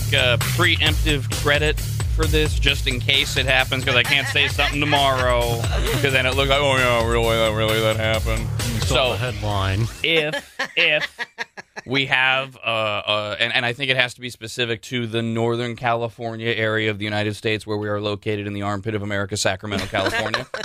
take uh, preemptive credit for this just in case it happens because I can't say something tomorrow because then it looks like, oh, yeah, really, that, really, that happened. Saw the So headline. if, if we have, uh, uh, and, and I think it has to be specific to the Northern California area of the United States where we are located in the armpit of America, Sacramento, California.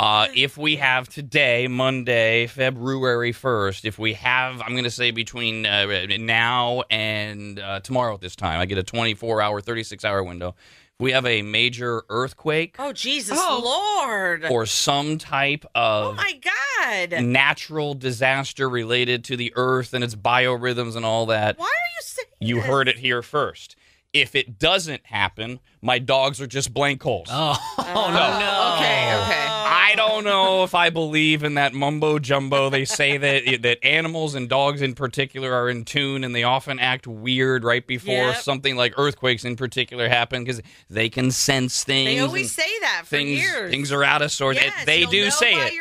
Uh, if we have today, Monday, February 1st, if we have, I'm going to say between uh, now and uh, tomorrow at this time, I get a 24 hour, 36 hour window. If we have a major earthquake Oh Jesus Oh. Lord! or some type of. oh of my God! natural disaster related to the earth and its biorhythms and all that, Why are you saying? you this? heard it here first. If it doesn't happen, my dogs are just blank holes. Oh, Oh, no. Okay, okay. I don't know if I believe in that mumbo jumbo. They say that that animals and dogs in particular are in tune, and they often act weird right before Yep. something like earthquakes in particular happen because they can sense things. They always say that for things years. things are out of sorts. Yes, they do say it.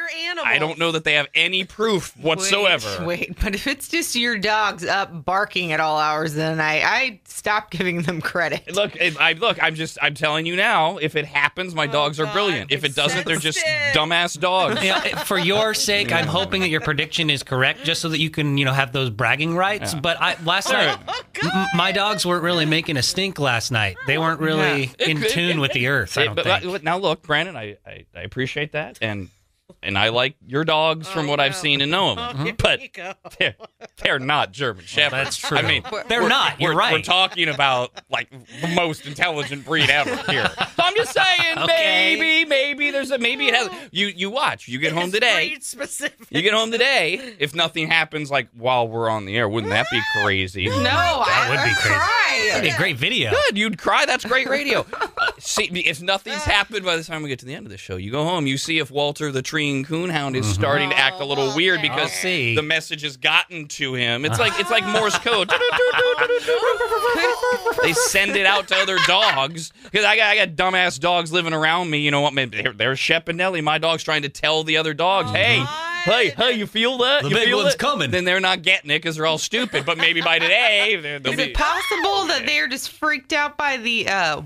I don't know that they have any proof whatsoever. Wait, wait, but if it's just your dogs up barking at all hours of the night, I stop giving them credit. Look, I look. I'm just. I'm telling you now. If it happens, my oh, dogs are Oh, God, brilliant. If it doesn't, they're just it. Dumbass dogs. Yeah, for your sake, I'm hoping that your prediction is correct, just so that you can, you know, have those bragging rights. But I last night, m- my dogs weren't really making a stink last night. They weren't really It in tune with the earth. I don't but, think. but now look, Brandon, I, I, I appreciate that, and and I like your dogs from Oh, what I've seen and know them, Here but they're, they're not German Shepherds. That's true. I mean, They're not. You're we're, right. We're talking about like the most intelligent breed ever here. So I'm just saying, Okay. maybe, maybe there's a maybe it has. You you watch. You get home today. specific. You get home today. If nothing happens, like while we're on the air, wouldn't that be crazy? No, I would be crazy. cry. That'd be a great video. Good, you'd cry. That's great radio. See, if nothing's ah. happened by the time we get to the end of the show, you go home. You see if Walter the Treeing Coonhound is mm-hmm. starting to act a little Oh, weird okay. because see. the message has gotten to him. It's like it's like ah. Morse code. they send it out to other dogs because I got I got dumbass dogs living around me. You know what? Maybe They're, they're Shep and Nelly. My dog's trying to tell the other dogs, "Hey, uh-huh. hey, hey, you feel that? The you big feel one's it?" coming. Then they're not getting it because they're all stupid. But maybe by today, they're- they'll Is be. it possible that they're just freaked out by the uh,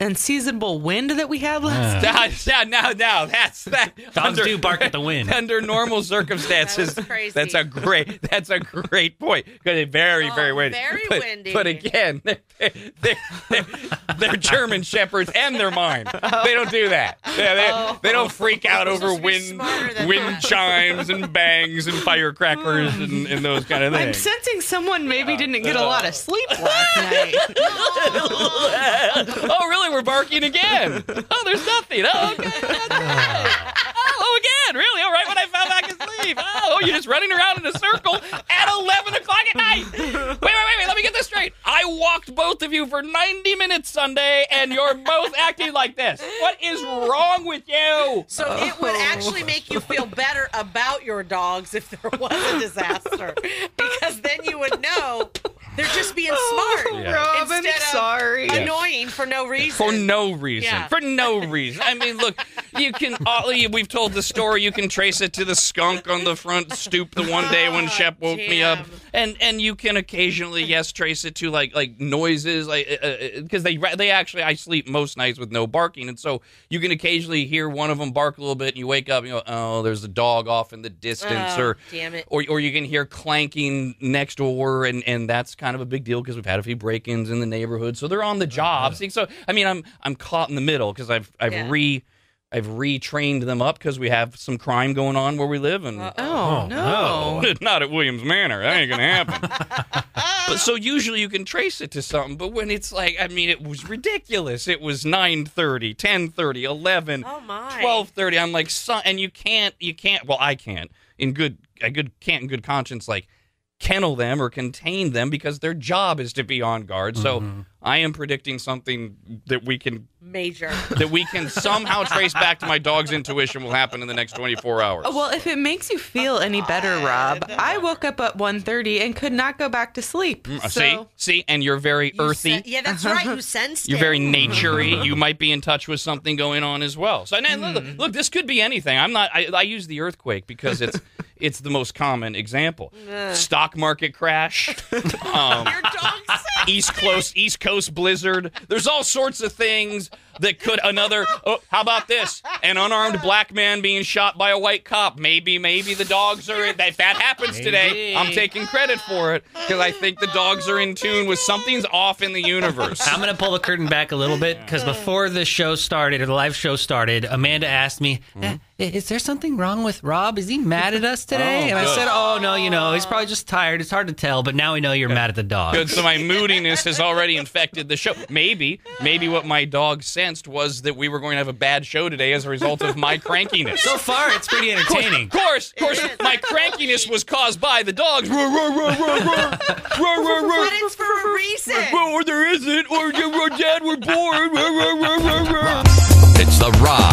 unseasonable wind that we had last Now, now, now, now, that's that. Dogs under, do bark at the wind. Under normal circumstances, That crazy. that's a great. That's a great point because it's very, Oh, very windy. very but, windy. But again, they're, they're, they're, they're German shepherds and they're mine. They don't do that. Yeah, they, oh. they don't freak out over supposed to be wind, wind that. chimes and bangs and firecrackers oh. and, and those kind of things. I'm sensing someone maybe didn't get a lot of sleep last night. Oh. oh, really? We're barking again. Oh, there's nothing. Oh, okay. Oh, oh, again. Really? All right. When I fell back asleep. Oh, you're just running around in a circle at 11 o'clock at night. Wait, wait, wait, wait. Let me get this straight. I walked both of you for 90 minutes Sunday, and you're both acting like this. What is wrong with you? So it would actually make you feel better about your dogs if there was a disaster, because then you would know they're just being smart no reason. For no reason. Yeah. For no reason. I mean, look, you can. Uh, we've told the story. You can trace it to the skunk on the front stoop the one day when Oh, Shep woke me up, and and you can occasionally yes trace it to like like noises like uh, uh, uh, because they they actually I sleep most nights with no barking, and so you can occasionally hear one of them bark a little bit, and you wake up and you go, oh, there's a dog off in the distance, Oh, or damn it. or or you can hear clanking next door, and and that's kind of a big deal because we've had a few break-ins in the neighborhood, so they're on the uh-huh. job. See, so I mean, I'm I'm caught in the middle because I've I've Yeah. re I've retrained them up because we have some crime going on where we live, and Oh, Oh, no. no. not at Williams Manor. That ain't gonna happen. but so usually you can trace it to something, but when it's like, I mean, it was ridiculous. It was 9:30, 10:30, 11, Oh my. 12:30. I'm like, son, and you can't, you can't. Well, I can't in good, I good can't in good conscience like kennel them or contain them because their job is to be on guard. So mm-hmm. I am predicting something that we can Major. that we can somehow trace back to my dog's intuition will happen in the next 24 hours. Oh, Well, if it makes you feel any better, Rob, I woke up at 1.30 and could not go back to sleep. Mm, uh, So, see, see, and you're very You earthy. sen- yeah, that's right. You sensed You're it. very naturey. You might be in touch with something going on as well. So, and look, hmm. look, this could be anything. I'm not. I, I use the earthquake because it's it's the most common example. Stock market crash, um, East Coast East Coast blizzard. There's all sorts of things that could another. Oh, how about this? An unarmed black man being shot by a white cop. Maybe, maybe the dogs are. That if that happens today. I'm taking credit for it because I think the dogs are in tune with something's off in the universe. I'm going to pull the curtain back a little bit because before the show started or the live show started, Amanda asked me, "Eh, "Is there something wrong with Rob? Is he mad at us today?" Oh, and I said, "Oh no, you know, he's probably just tired. It's hard to tell, but now we know you're mad at the dog." Good. So my moodiness has already infected the show. Maybe, maybe what my dog sensed was that we were going to have a bad show today as a result of my crankiness. So far, it's pretty entertaining. Of course, of course, my crankiness was caused by the dogs. Roar, roar, roar, roar, roar. Roar, roar, roar. but it's for a reason. Or there isn't, or, or dad, we're bored. Roar, roar, roar, roar, roar. It's the Rob,